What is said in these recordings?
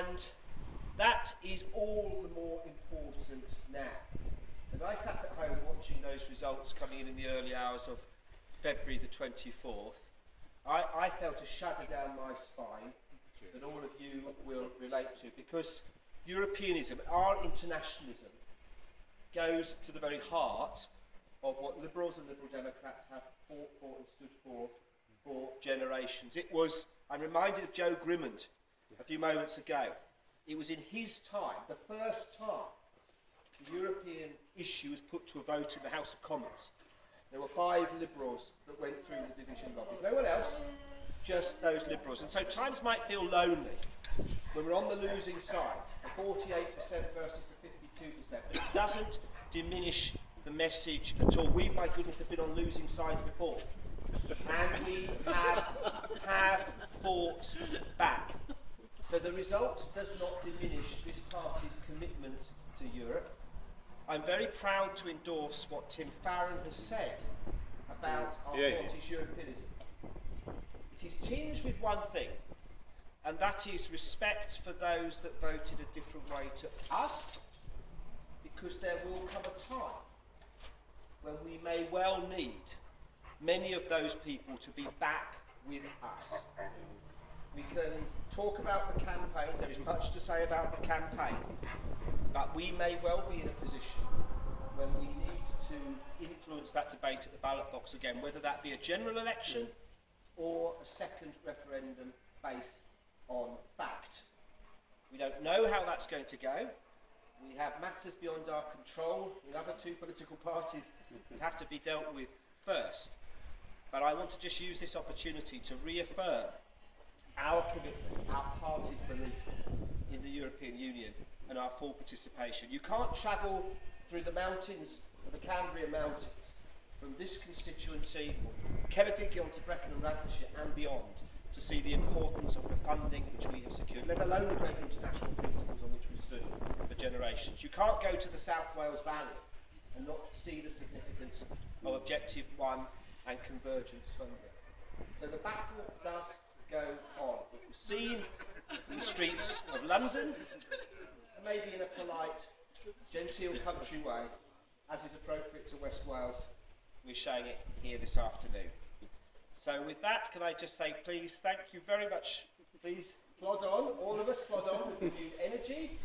And that is all the more important now. As I sat at home watching those results coming in in the early hours of February the 24th, I, I felt a shudder down my spine that all of you will relate to because Europeanism, our internationalism, goes to the very heart of what Liberals and Liberal Democrats have fought for and stood for for generations. It was, I'm reminded of Jo Grimond a few moments ago. It was in his time, the first time, the European issue was put to a vote in the House of Commons. There were five Liberals that went through the division lobbies. No one else, just those Liberals. And so times might feel lonely when we're on the losing side, the 48% versus the 52%. But it doesn't diminish the message at all. We, my goodness, have been on losing sides before. And we have, have fought. So the result does not diminish this party's commitment to Europe. I'm very proud to endorse what Tim Farron has said about our Yeah, yeah. party's Europeanism. It is tinged with one thing, and that is respect for those that voted a different way to us, because there will come a time when we may well need many of those people to be back with us. we can talk about the campaign, there is much to say about the campaign, but we may well be in a position when we need to influence that debate at the ballot box again, whether that be a general election or a second referendum based on fact. We don't know how that's going to go. We have matters beyond our control with other two political parties that have to be dealt with first. But I want to just use this opportunity to reaffirm our commitment, our party's belief in the European Union and our full participation. You can't travel through the mountains of the Cambrian Mountains from this constituency, Ceredigion to Brecon and Radnorshire and beyond to see the importance of the funding which we have secured, let alone the great international principles on which we stood for generations. You can't go to the South Wales valleys and not see the significance of Objective 1 and convergence funding. So the battle does go on. It was seen in the streets of London, maybe in a polite, genteel country way, as is appropriate to West Wales. We're showing it here this afternoon. So with that, can I just say, please, thank you very much. Please plod on, all of us plod on with renewed energy,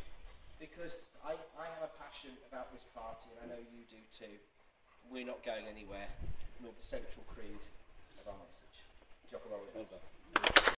because I, I have a passion about this party, and I know you do too. We're not going anywhere, nor the central creed of our 本当だ。